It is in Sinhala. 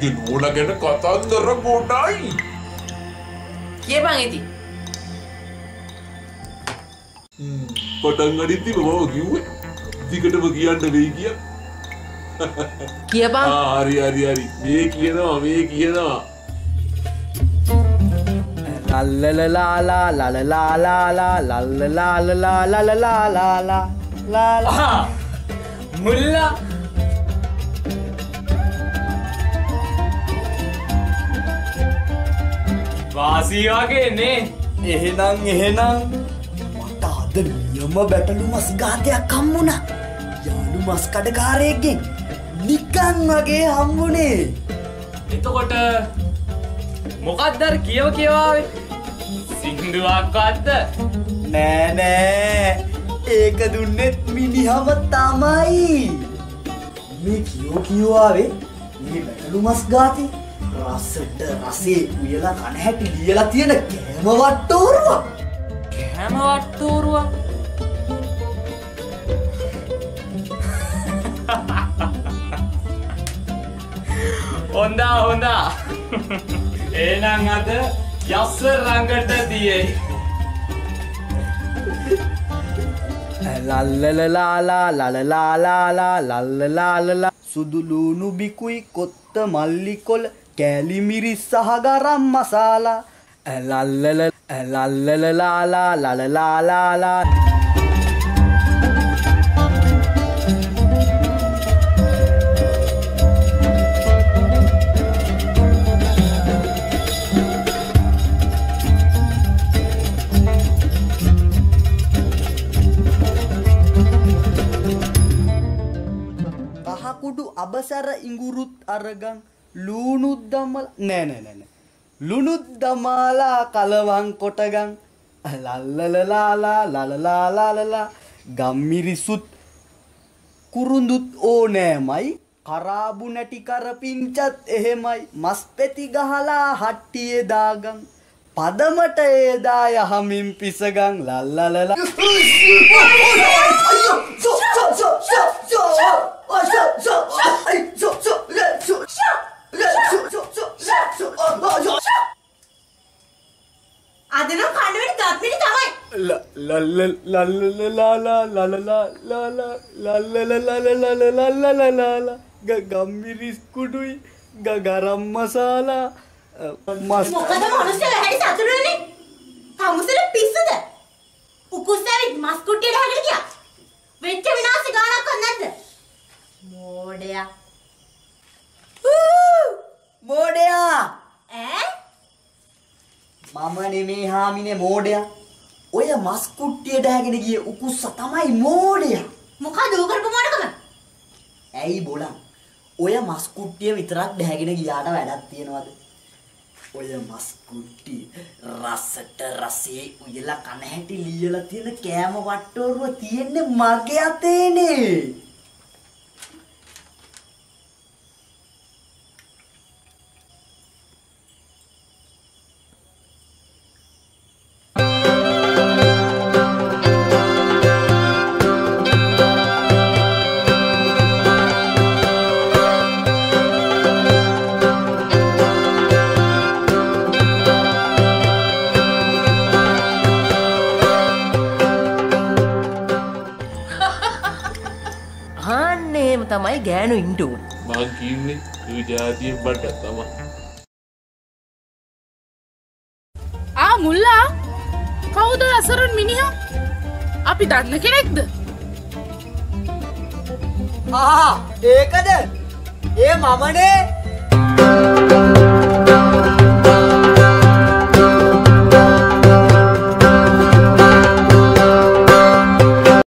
උන්ගේ නෝන ගැන කතන්දර ගොඩයි. කියපන් ඉති පටන් අඩිත්ති බව කිව්වේ. දිකටම කියන්න වෙයි කිය. කියපන්. හරි හරි හරි. මේ කියනවා මේ කියනවා. ලල්ලලලාලා ලලලාලාලා ලල්ලලාලලා ලලලාලාලා ලාලා මුල්ලා වාසී වගේ නේ. එහෙනම් එහෙනම්. මට අද නියම බැටලු මස් ගාතයක් හම්බුණා. යාලු මස් කඩකාරයෙක්ගෙන් නිකන් වගේ හම්බුනේ. එතකොට මොකක්දර් කියව කියවාවේ? සිින්දුවක්කත්ද නෑ නෑ. ඒක දුන්නෙත් මිනිහම තමයි. මේ කියෝ කියවාවේ මේ බැටලු මස් ගාතේ රස්සට රසේ උයලා කන හැටි ලියලා තියෙන කෑම වට්ටෝරුවක්. කෑම වට්ටෝරුවක්. හොන්දා හොඳා. ඒනං අද යස්ස රංගට දියයි. ලල්ලලලාලා ලලලාලාලා ලල්ලලාලලා. සුදුලූනු බිකුයි කොත්ත මල්ලිකොල කෑලිමිරිස් සහ ගරම් මසාලා. ලල්ලල ලල්ලලලාලා ලලලාලාලා කහකුඩු අබසැර ඉඟුරුත් අරගන් ලූනුත් දමල නෑ නෑ නෑ නෑ. ලුණුත් දමාලා කලවන් කොටගන් ලල්ලලලාලා ලලලාලාලලා. ගම්මිරිසුත් කුරුඳුත් ඕනෑමයි. කරාබු නැටි කරපිංචත් එහෙමයි. මස් පෙති ගහලා හට්ටියේ දාගන් පදමට ඒදා යහමින් පිසගන් ලල්ලලලා අද නම් කණ්ඩවෙනි ගත්මිනි තමයි ගම්මිරිස්කුඩුයි ගරම් මසාලා මස් මොකද මනුස්සය හැටි සතුරුනේ තමුසල පිස්සුද උකුස්සාවි මස් කුට්ටියට හැකට ගියා වෙච්ච විනාශ ගානක් නැද්ද මෝඩයා මම නෙමේ හාමිනේ මෝඩයා. ඔය මස් කුට්ටියට හැගෙන ගිය උකුස්ස තමයි මෝඩයා. මොකද ඌ කරපු මොඩකම ඇයි බොලන් ඔය මස් කුට්ටිය විතරක් දැහැගෙන ගියාට වැඩක් තියෙනවද? ඔය මස් කුට්ටි රසට රසේ උයලා කන හැටි ලියලා තියෙන කෑම වට්ටෝරුව තියෙන්නේ මගේ අතේනේ තමයි ගෑනු ඉන්ටුවන් මං කින්නේ ඒ ජාතියෙන් බඩ තම ආ මුල්ලා. කවුද අසරුන් මිනිහ? අපි දන්න කෙනෙක්ද? ආ ඒකද? ඒ මමනේ